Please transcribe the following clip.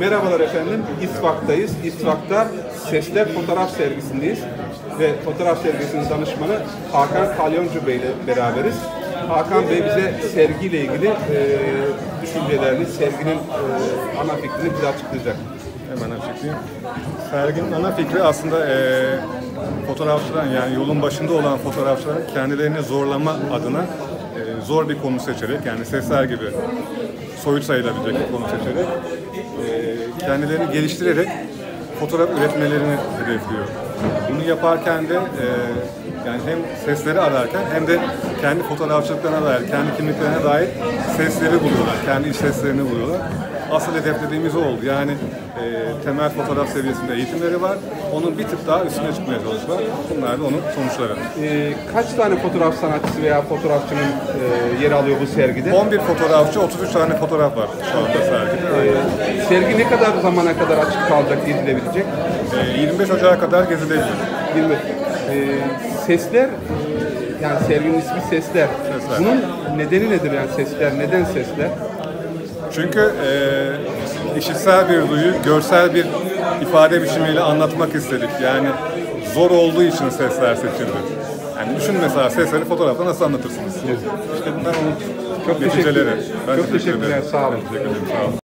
Merhabalar efendim, İsvak'tayız. İsvak'ta Sesler Fotoğraf Sergisi'ndeyiz. Ve fotoğraf sergisinin danışmanı Hakan Kalyoncu Bey ile beraberiz. Hakan Bey bize sergiyle ilgili e, düşüncelerini, serginin e, ana fikrini bize açıklayacak. Hemen açıklayayım. Serginin ana fikri aslında eee fotoğrafçıların yani yolun başında olan fotoğrafçıların kendilerini zorlama adına eee, zor bir konu seçerek yani sesler gibi soyut sayılabilecek bir konu seçerek eee, kendilerini geliştirerek fotoğraf üretmelerini hedefliyor. Bunu yaparken de eee, yani hem sesleri ararken hem de kendi fotoğrafçılıklarına dair, kendi kimliklerine dair sesleri buluyorlar, kendi iç seslerini buluyorlar. Asıl hedeflediğimiz o oldu. Yani e, temel fotoğraf seviyesinde eğitimleri var. Onun bir tık daha üstüne çıkmaya çalışıyorlar. Bunlar da onun sonuçları. E, kaç tane fotoğraf sanatçısı veya fotoğrafçının e, yer alıyor bu sergide? 11 fotoğrafçı, 33 tane fotoğraf var şu anda sergide. E, sergi ne kadar zamana kadar açık kalacak, gezilebilecek? E, 25 Ocak'a kadar gezilebilir. 20. E, sesler, yani serginin ismi Sesler. Sesler. Bunun nedeni nedir yani sesler? Neden sesler? Çünkü e, işitsel bir duyu, görsel bir ifade biçimiyle anlatmak istedik. Yani zor olduğu için sesler seçildi. Yani düşün mesela sesleri fotoğrafta nasıl anlatırsınız? İşte bunlar onun Çok teşekkür- neticeleri. Ben çok teşekkürler, ederim. sağ olun. Teşekkür ederim, sağ olun.